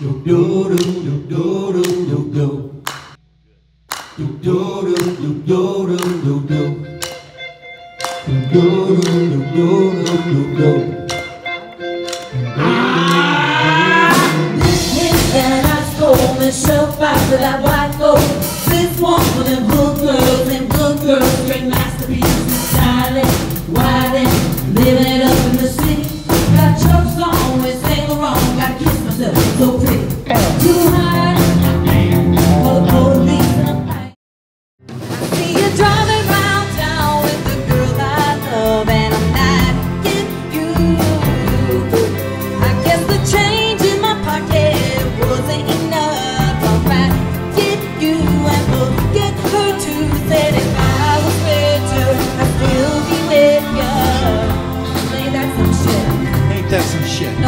Do do do do do do do. Do do do do do do do do. Do do do do do do do. And myself out to that white gold. This one for them good girls, them good girls, straight masterpieces, styling, wildin', living it up in the city. Got church song, always sing along, gotta kiss myself, so pretty. Ain't that some shit?